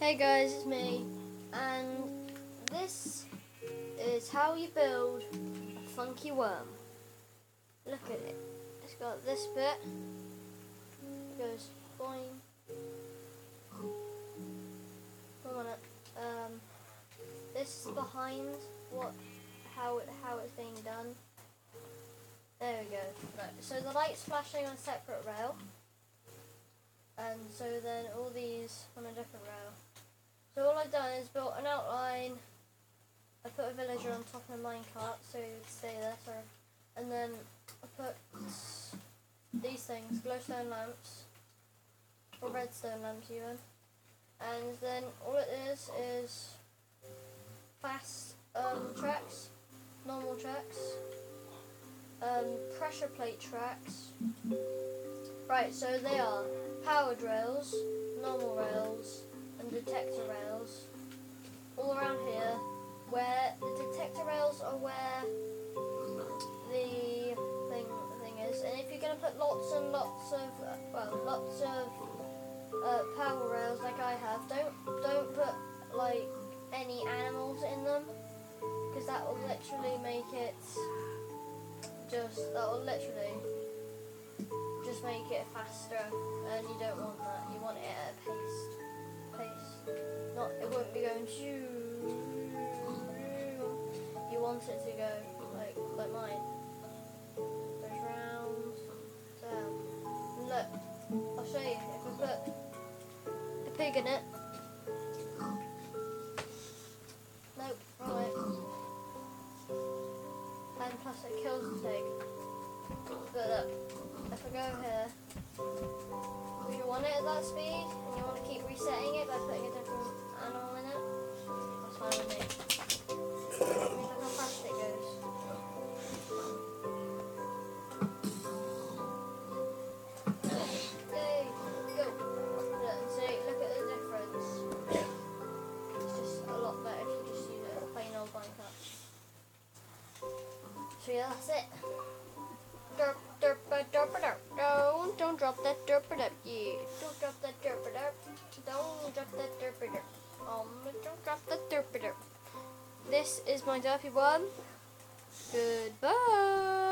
Hey guys, it's me, and this is how you build a funky worm. Look at it. It's got this bit. It goes boing. One minute. Um, this is behind what how it how it's being done. There we go. Right. So the light's flashing on a separate rail. And so then all these on a different rail. Is built an outline. I put a villager on top of a minecart so he would stay there. Sorry. And then I put these things, glowstone lamps, or redstone lamps even. And then all it is is fast um, tracks, normal tracks, um, pressure plate tracks. Right, so they are powered rails, normal rails, and detector rails lots of uh, well lots of uh, power rails like I have. Don't don't put like any animals in them because that will literally make it just that will literally just make it faster and you don't want that. You want it at a pace pace. Not it won't be going shoo. You want it to go like like mine put a pig in it. Nope way and plus it kills the pig. But look if I go here, if you want it at that speed and you want to keep resetting it by putting a different animal in it, That's it. Derp, derp, derp, derp. Don't, don't drop that derp, derp. Yeah, don't drop that derp, derp. Don't drop that derp, derp. Um, don't drop that derp, derp. This is my derpy one. Goodbye.